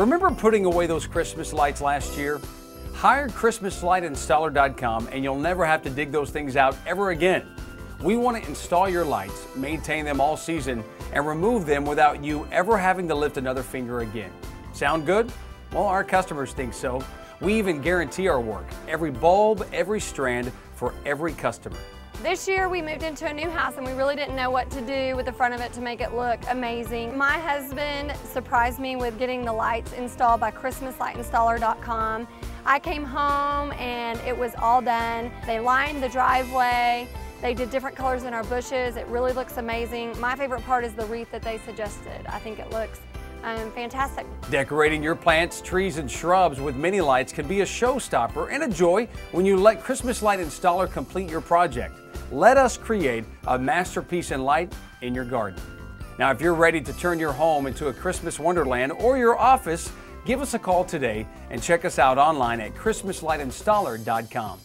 Remember putting away those Christmas lights last year? Hire ChristmasLightInstaller.com and you'll never have to dig those things out ever again. We want to install your lights, maintain them all season, and remove them without you ever having to lift another finger again. Sound good? Well, our customers think so. We even guarantee our work, every bulb, every strand, for every customer. This year we moved into a new house and we really didn't know what to do with the front of it to make it look amazing. My husband surprised me with getting the lights installed by ChristmasLightInstaller.com. I came home and it was all done. They lined the driveway. They did different colors in our bushes. It really looks amazing. My favorite part is the wreath that they suggested. I think it looks um, fantastic. Decorating your plants, trees, and shrubs with mini lights can be a showstopper and a joy when you let Christmas Light Installer complete your project. Let us create a masterpiece in light in your garden. Now, if you're ready to turn your home into a Christmas wonderland or your office, give us a call today and check us out online at ChristmasLightInstaller.com.